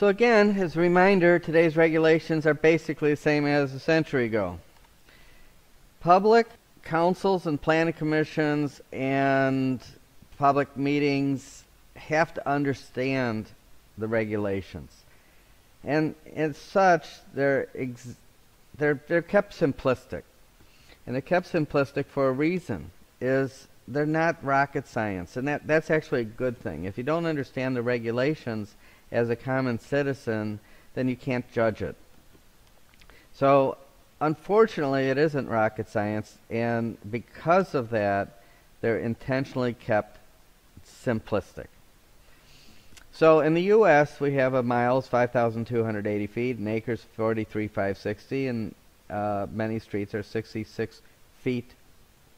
So again, as a reminder, today's regulations are basically the same as a century ago. Public councils and planning commissions and public meetings have to understand the regulations. And as such, they're, they're, they're kept simplistic. And they're kept simplistic for a reason, is they're not rocket science. And that, that's actually a good thing. If you don't understand the regulations as a common citizen, then you can't judge it. So unfortunately, it isn't rocket science, and because of that, they're intentionally kept simplistic. So in the U.S., we have a miles 5,280 feet, and acres 43,560, and uh, many streets are 66 feet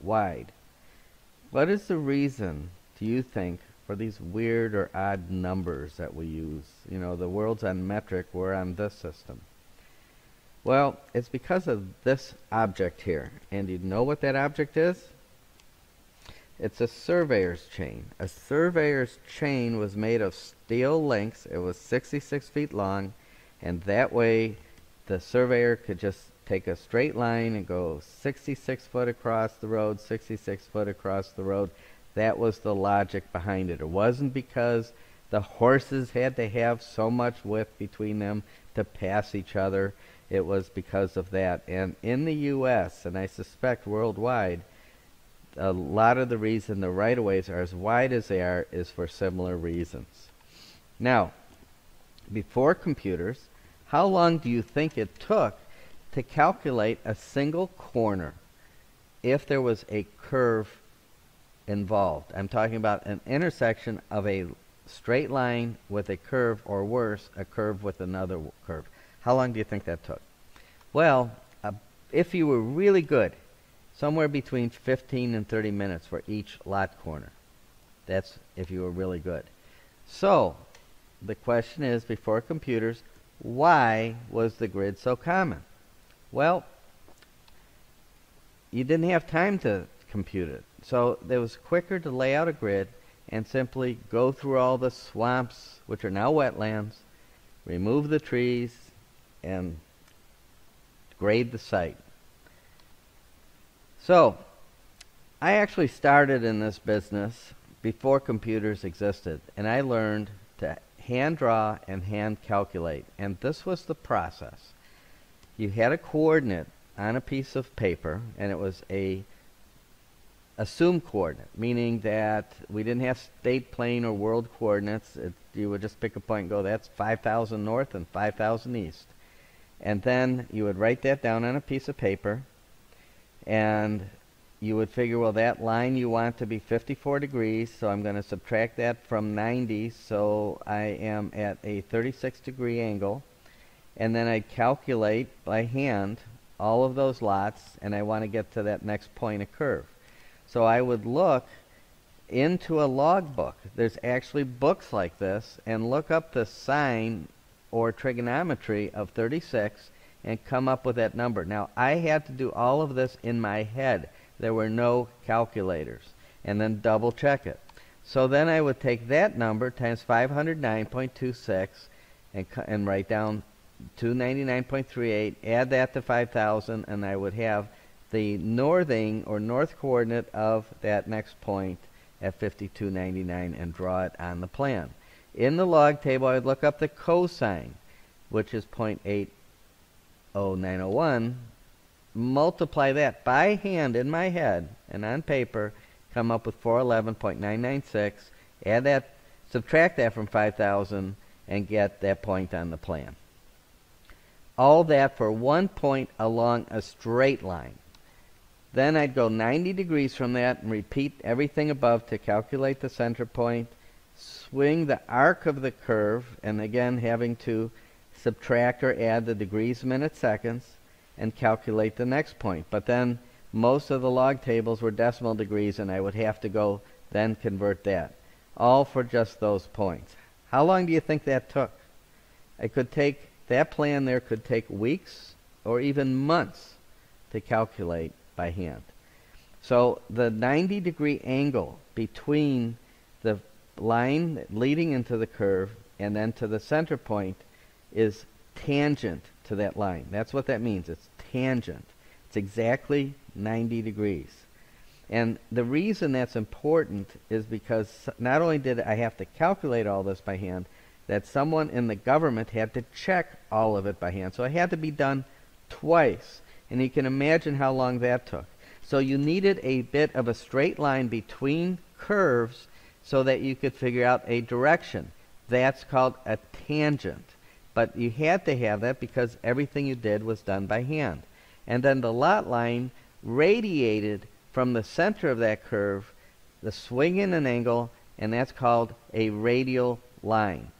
wide. What is the reason, do you think, for these weird or odd numbers that we use? You know, the world's on metric, we're on this system. Well, it's because of this object here. And you know what that object is? It's a surveyor's chain. A surveyor's chain was made of steel links. It was 66 feet long, and that way the surveyor could just take a straight line and go 66 foot across the road, 66 foot across the road. That was the logic behind it. It wasn't because the horses had to have so much width between them to pass each other. It was because of that. And in the U.S., and I suspect worldwide, a lot of the reason the right of ways are as wide as they are is for similar reasons. Now, before computers, how long do you think it took to calculate a single corner if there was a curve involved? I'm talking about an intersection of a straight line with a curve, or worse, a curve with another curve. How long do you think that took? Well, uh, if you were really good, somewhere between 15 and 30 minutes for each lot corner. That's if you were really good. So, the question is before computers, why was the grid so common? Well, you didn't have time to compute it. So, it was quicker to lay out a grid and simply go through all the swamps, which are now wetlands, remove the trees, and grade the site. So, I actually started in this business before computers existed, and I learned to hand draw and hand calculate. And this was the process. You had a coordinate on a piece of paper, and it was a assumed coordinate, meaning that we didn't have state plane or world coordinates. It, you would just pick a point and go, that's 5,000 north and 5,000 east. And then you would write that down on a piece of paper, and you would figure, well, that line you want to be 54 degrees, so I'm going to subtract that from 90, so I am at a 36 degree angle. And then I'd calculate by hand all of those lots, and I want to get to that next point of curve. So I would look into a log book. There's actually books like this, and look up the sine or trigonometry of 36 and come up with that number. Now, I had to do all of this in my head. There were no calculators. And then double check it. So then I would take that number times 509.26 and, and write down 299.38, add that to 5,000, and I would have the northing or north coordinate of that next point at 5299 and draw it on the plan. In the log table, I would look up the cosine, which is 0.80901, multiply that by hand in my head and on paper, come up with 411.996, add that, subtract that from 5,000, and get that point on the plan. All that for one point along a straight line. Then I'd go 90 degrees from that and repeat everything above to calculate the center point, swing the arc of the curve, and again having to subtract or add the degrees, minutes, seconds, and calculate the next point. But then most of the log tables were decimal degrees, and I would have to go then convert that. All for just those points. How long do you think that took? It could take that plan there could take weeks or even months to calculate by hand. So the 90 degree angle between the line leading into the curve and then to the center point is tangent to that line. That's what that means. It's tangent. It's exactly 90 degrees. And the reason that's important is because not only did I have to calculate all this by hand, that someone in the government had to check all of it by hand. So it had to be done twice. And you can imagine how long that took. So you needed a bit of a straight line between curves so that you could figure out a direction. That's called a tangent. But you had to have that because everything you did was done by hand. And then the lot line radiated from the center of that curve, the swing in an angle, and that's called a radial line.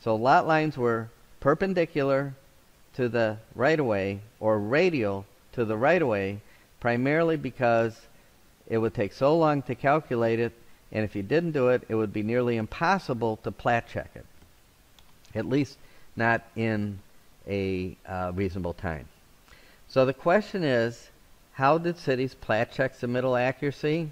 So lot lines were perpendicular to the right-of-way or radial to the right-of-way primarily because it would take so long to calculate it and if you didn't do it, it would be nearly impossible to plat check it. At least not in a uh, reasonable time. So the question is, how did cities plat check submittal accuracy?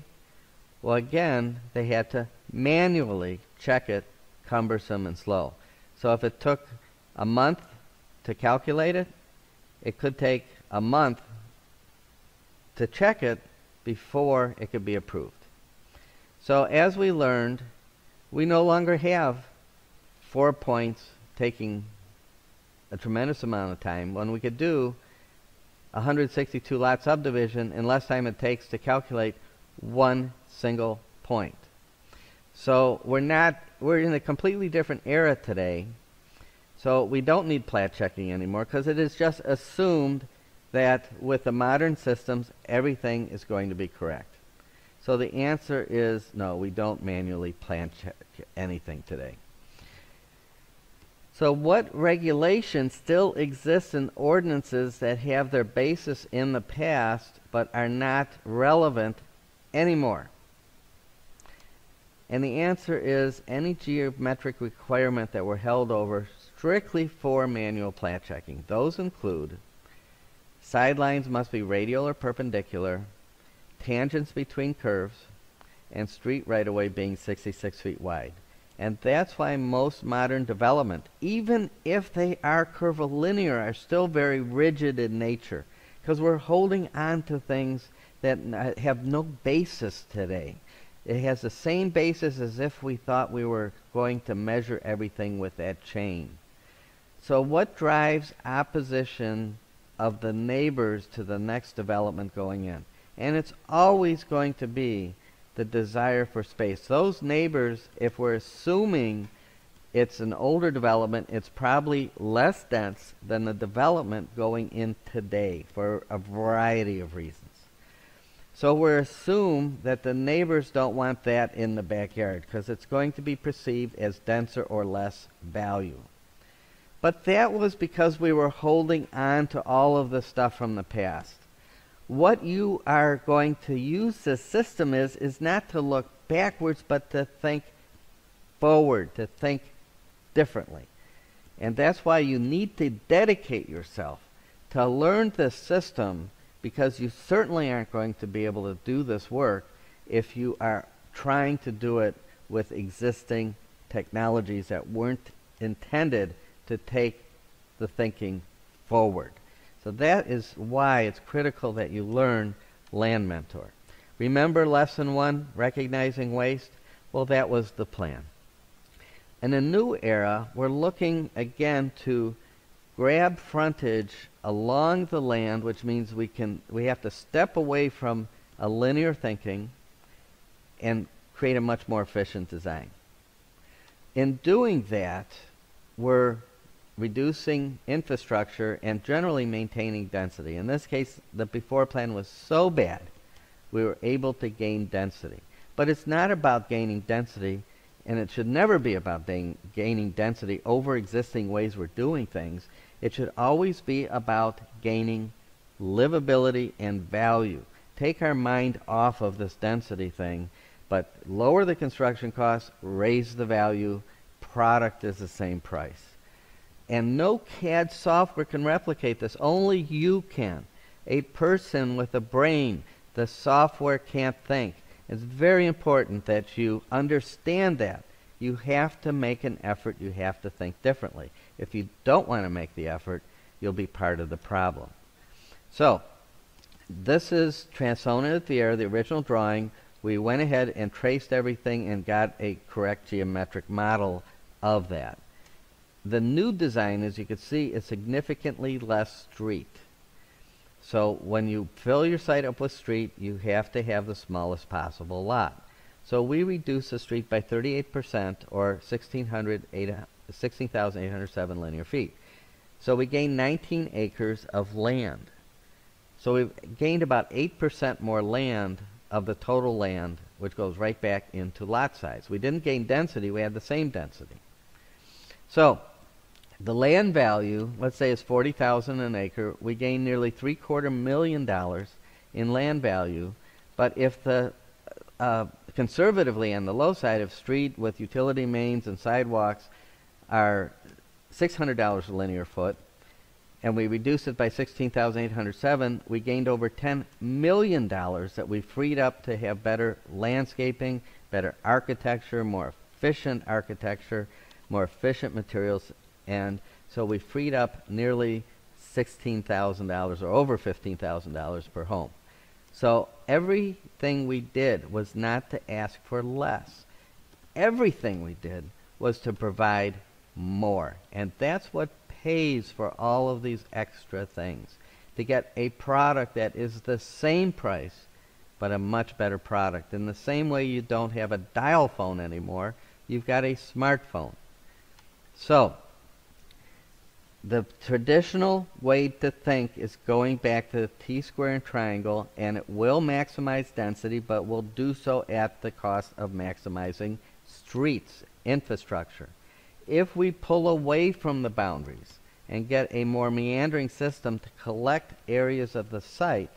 Well, again, they had to manually check it, cumbersome and slow. So if it took a month to calculate it, it could take a month to check it before it could be approved. So as we learned, we no longer have four points taking a tremendous amount of time when we could do 162 lot subdivision in less time it takes to calculate one single point. So we're not we're in a completely different era today. So we don't need plat checking anymore because it is just assumed that with the modern systems everything is going to be correct. So the answer is no, we don't manually plat check anything today. So what regulations still exist in ordinances that have their basis in the past but are not relevant anymore? And the answer is any geometric requirement that were held over strictly for manual plat checking. Those include sidelines must be radial or perpendicular, tangents between curves, and street right-of-way being 66 feet wide. And that's why most modern development, even if they are curvilinear, are still very rigid in nature. Because we're holding on to things that uh, have no basis today. It has the same basis as if we thought we were going to measure everything with that chain. So what drives opposition of the neighbors to the next development going in? And it's always going to be the desire for space. Those neighbors, if we're assuming it's an older development, it's probably less dense than the development going in today for a variety of reasons. So we assume that the neighbors don't want that in the backyard because it's going to be perceived as denser or less value. But that was because we were holding on to all of the stuff from the past. What you are going to use this system is is not to look backwards but to think forward to think differently. And that's why you need to dedicate yourself to learn this system because you certainly aren't going to be able to do this work if you are trying to do it with existing technologies that weren't intended to take the thinking forward so that is why it's critical that you learn Land Mentor. Remember lesson one, recognizing waste? Well, that was the plan. In a new era, we're looking again to grab frontage along the land, which means we can we have to step away from a linear thinking and create a much more efficient design. In doing that, we're reducing infrastructure and generally maintaining density. In this case, the before plan was so bad, we were able to gain density. But it's not about gaining density, and it should never be about gaining density over existing ways we're doing things. It should always be about gaining livability and value. Take our mind off of this density thing, but lower the construction costs, raise the value, product is the same price. And no CAD software can replicate this. Only you can. A person with a brain. The software can't think. It's very important that you understand that You have to make an effort. You have to think differently. If you don't want to make the effort, you'll be part of the problem. So, this is Transona at the air, the original drawing. We went ahead and traced everything and got a correct geometric model of that. The new design, as you can see, is significantly less street. So when you fill your site up with street, you have to have the smallest possible lot. So we reduce the street by 38% or 16,807 linear feet. So we gain 19 acres of land. So we've gained about 8% more land of the total land, which goes right back into lot size. We didn't gain density, we had the same density. So the land value, let's say is 40,000 an acre, we gain nearly three quarter million dollars in land value. But if the uh, conservatively on the low side of street with utility mains and sidewalks are $600 a linear foot, and we reduce it by 16,807, we gained over $10 million that we freed up to have better landscaping, better architecture, more efficient architecture, more efficient materials, and so we freed up nearly $16,000 or over $15,000 per home. So everything we did was not to ask for less. Everything we did was to provide more. And that's what pays for all of these extra things. To get a product that is the same price but a much better product. In the same way you don't have a dial phone anymore, you've got a smartphone. So, the traditional way to think is going back to the t-square and triangle, and it will maximize density, but will do so at the cost of maximizing streets, infrastructure. If we pull away from the boundaries and get a more meandering system to collect areas of the site,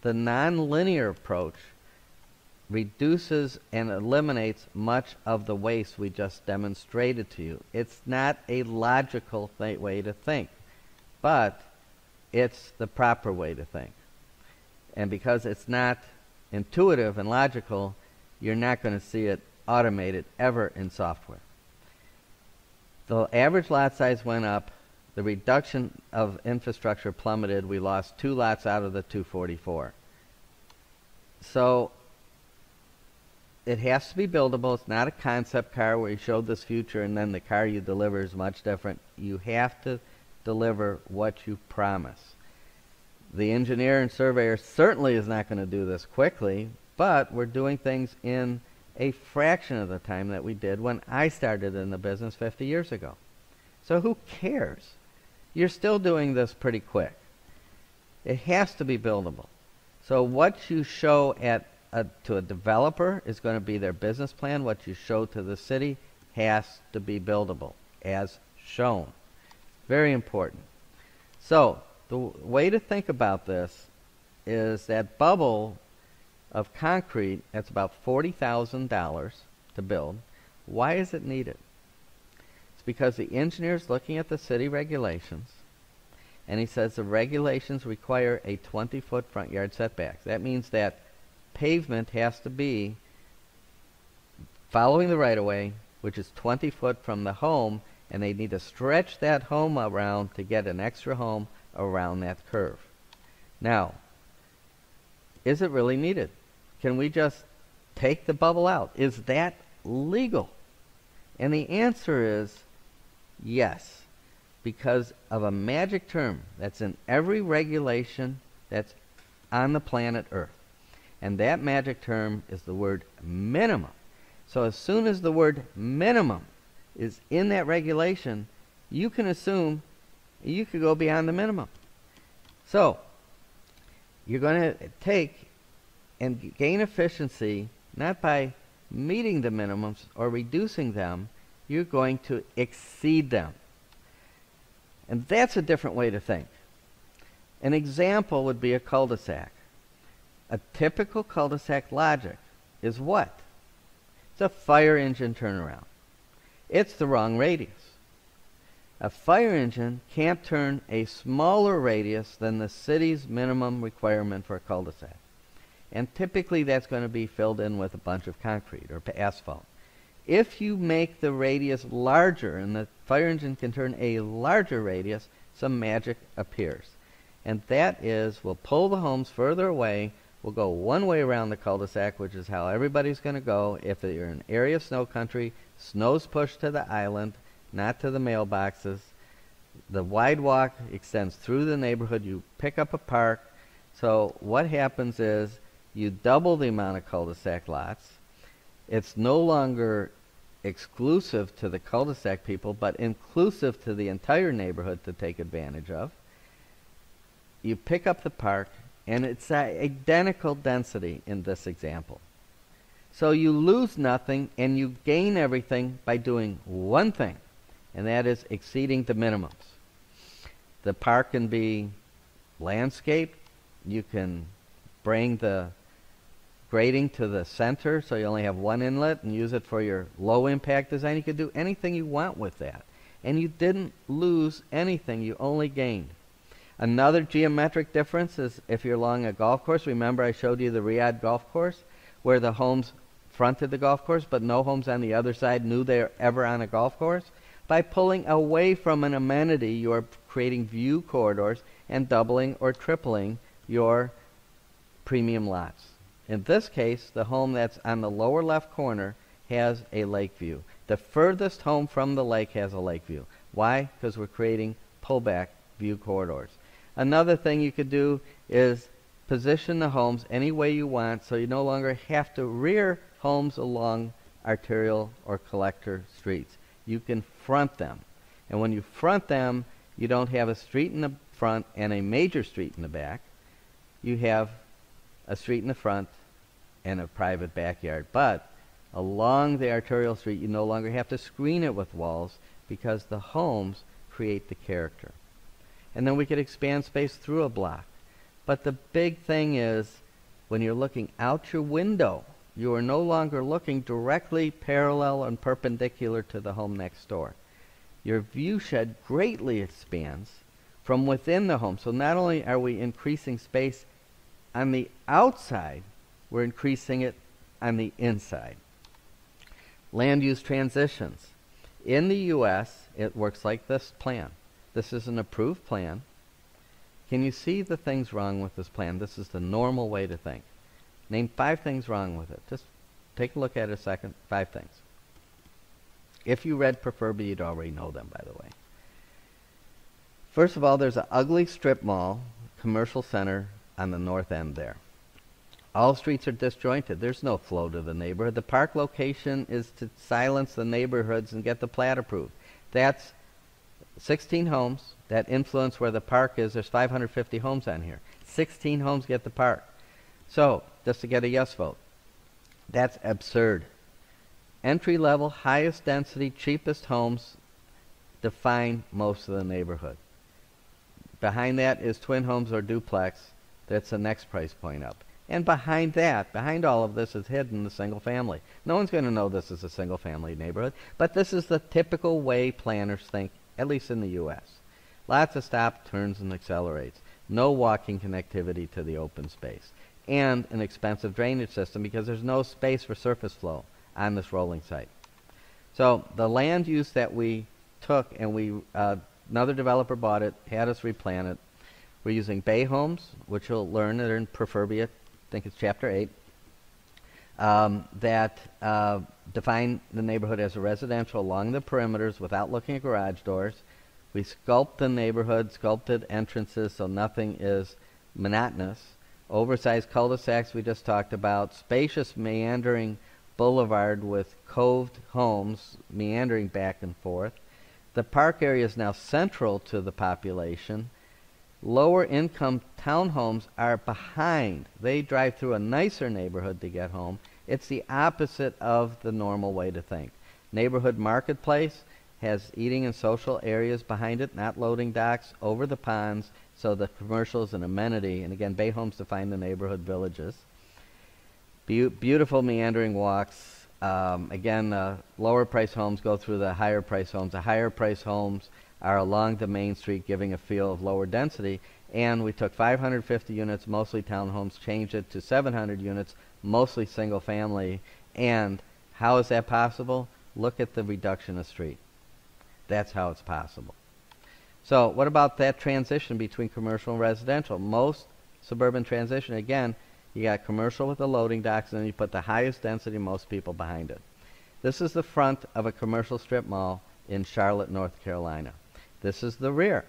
the nonlinear approach reduces and eliminates much of the waste we just demonstrated to you. It's not a logical way to think, but it's the proper way to think. And because it's not intuitive and logical, you're not going to see it automated ever in software. The average lot size went up. The reduction of infrastructure plummeted. We lost two lots out of the 244. So it has to be buildable. It's not a concept car where you showed this future and then the car you deliver is much different. You have to deliver what you promise. The engineer and surveyor certainly is not going to do this quickly, but we're doing things in a fraction of the time that we did when I started in the business 50 years ago. So who cares? You're still doing this pretty quick. It has to be buildable. So what you show at a, to a developer is going to be their business plan. What you show to the city has to be buildable as shown. Very important. So the way to think about this is that bubble of concrete that's about $40,000 to build. Why is it needed? It's because the engineer is looking at the city regulations and he says the regulations require a 20 foot front yard setback. That means that pavement has to be following the right of way, which is 20 foot from the home, and they need to stretch that home around to get an extra home around that curve. Now, is it really needed? Can we just take the bubble out? Is that legal? And the answer is yes, because of a magic term that's in every regulation that's on the planet Earth. And that magic term is the word minimum. So as soon as the word minimum is in that regulation, you can assume you could go beyond the minimum. So you're going to take and gain efficiency not by meeting the minimums or reducing them, you're going to exceed them. And that's a different way to think. An example would be a cul-de-sac. A typical cul-de-sac logic is what? It's a fire engine turnaround. It's the wrong radius. A fire engine can't turn a smaller radius than the city's minimum requirement for a cul-de-sac. And typically that's going to be filled in with a bunch of concrete or asphalt. If you make the radius larger and the fire engine can turn a larger radius, some magic appears. And that is we'll pull the homes further away. We'll go one way around the cul-de-sac, which is how everybody's going to go. If you're in an area of snow country, snow's pushed to the island, not to the mailboxes. The wide walk extends through the neighborhood. You pick up a park. So what happens is you double the amount of cul-de-sac lots. It's no longer exclusive to the cul-de-sac people, but inclusive to the entire neighborhood to take advantage of. You pick up the park, and it's identical density in this example. So you lose nothing and you gain everything by doing one thing, and that is exceeding the minimums. The park can be landscaped. You can bring the grading to the center so you only have one inlet and use it for your low impact design. You could do anything you want with that. And you didn't lose anything, you only gained. Another geometric difference is if you're along a golf course. Remember I showed you the Riyadh golf course where the homes fronted the golf course but no homes on the other side knew they were ever on a golf course? By pulling away from an amenity, you're creating view corridors and doubling or tripling your premium lots. In this case, the home that's on the lower left corner has a lake view. The furthest home from the lake has a lake view. Why? Because we're creating pullback view corridors. Another thing you could do is position the homes any way you want so you no longer have to rear homes along arterial or collector streets. You can front them. And when you front them, you don't have a street in the front and a major street in the back. You have a street in the front and a private backyard. But along the arterial street, you no longer have to screen it with walls because the homes create the character. And then we could expand space through a block. But the big thing is when you're looking out your window, you are no longer looking directly parallel and perpendicular to the home next door. Your view shed greatly expands from within the home. So not only are we increasing space on the outside, we're increasing it on the inside. Land use transitions. In the U.S., it works like this plan. This is an approved plan. Can you see the things wrong with this plan? This is the normal way to think. Name five things wrong with it. Just take a look at it a second. Five things. If you read Prefurbia, you'd already know them, by the way. First of all, there's an ugly strip mall, commercial center on the north end there. All streets are disjointed. There's no flow to the neighborhood. The park location is to silence the neighborhoods and get the plat approved. That's 16 homes that influence where the park is. There's 550 homes on here. 16 homes get the park. So, just to get a yes vote. That's absurd. Entry level, highest density, cheapest homes define most of the neighborhood. Behind that is twin homes or duplex. That's the next price point up. And behind that, behind all of this is hidden the single family. No one's going to know this is a single family neighborhood, but this is the typical way planners think, at least in the U.S. Lots of stop, turns, and accelerates. No walking connectivity to the open space. And an expensive drainage system because there's no space for surface flow on this rolling site. So the land use that we took and we, uh, another developer bought it, had us replat it. We're using bay homes, which you'll learn that are in Prefurbia I think it's chapter 8, um, that uh, define the neighborhood as a residential along the perimeters without looking at garage doors. We sculpt the neighborhood, sculpted entrances so nothing is monotonous. Oversized cul-de-sacs we just talked about. Spacious meandering boulevard with coved homes meandering back and forth. The park area is now central to the population lower income townhomes are behind. They drive through a nicer neighborhood to get home. It's the opposite of the normal way to think. Neighborhood marketplace has eating and social areas behind it, not loading docks, over the ponds, so the commercial is an amenity. And again, Bay Homes define the neighborhood villages. Be- beautiful meandering walks. Um, again, uh, lower price homes go through the higher price homes. The higher price homes are along the main street, giving a feel of lower density. And we took 550 units, mostly townhomes, changed it to 700 units, mostly single family. And how is that possible? Look at the reduction of street. That's how it's possible. So what about that transition between commercial and residential? Most suburban transition, again, you got commercial with the loading docks, and then you put the highest density most people behind it. This is the front of a commercial strip mall in Charlotte, North Carolina. This is the rear.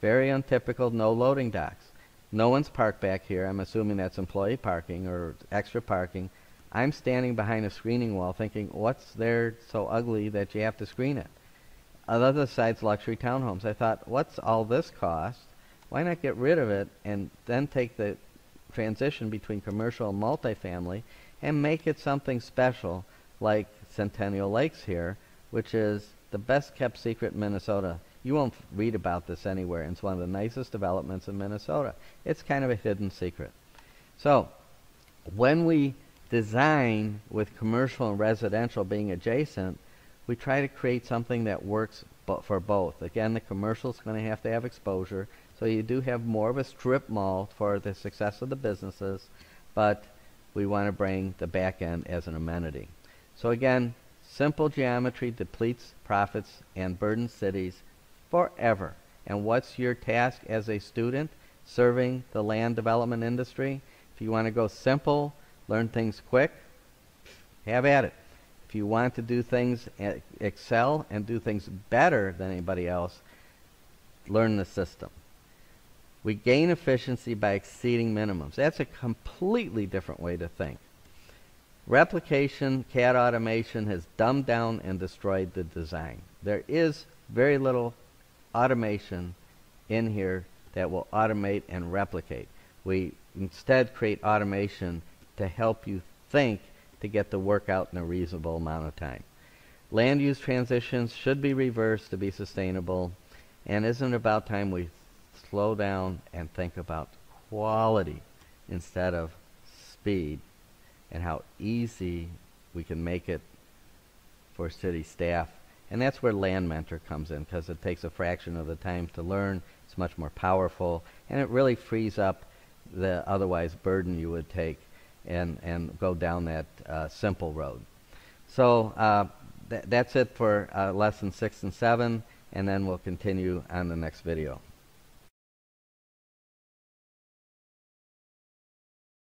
Very untypical, no loading docks. No one's parked back here. I'm assuming that's employee parking or extra parking. I'm standing behind a screening wall thinking, what's there so ugly that you have to screen it? The other side's luxury townhomes. I thought, what's all this cost? Why not get rid of it and then take the transition between commercial and multifamily and make it something special like Centennial Lakes here, which is the best kept secret in Minnesota. You won't read about this anywhere. It's one of the nicest developments in Minnesota. It's kind of a hidden secret. So, when we design with commercial and residential being adjacent, we try to create something that works for both. Again, the commercial is going to have to have exposure, so you do have more of a strip mall for the success of the businesses, but we want to bring the back end as an amenity. So again, simple geometry depletes profits and burdens cities forever. And what's your task as a student serving the land development industry? If you want to go simple, learn things quick, have at it. If you want to do things, excel and do things better than anybody else, learn the system. We gain efficiency by exceeding minimums. That's a completely different way to think. Replication, CAD automation has dumbed down and destroyed the design. There is very little automation in here that will automate and replicate. We instead create automation to help you think to get the work out in a reasonable amount of time. Land use transitions should be reversed to be sustainable, and isn't it about time we slow down and think about quality instead of speed and how easy we can make it for city staff. And that's where Land Mentor comes in because it takes a fraction of the time to learn. It's much more powerful, and it really frees up the otherwise burden you would take and, and go down that uh, simple road. So uh, th that's it for uh, lesson six and seven, and then we'll continue on the next video.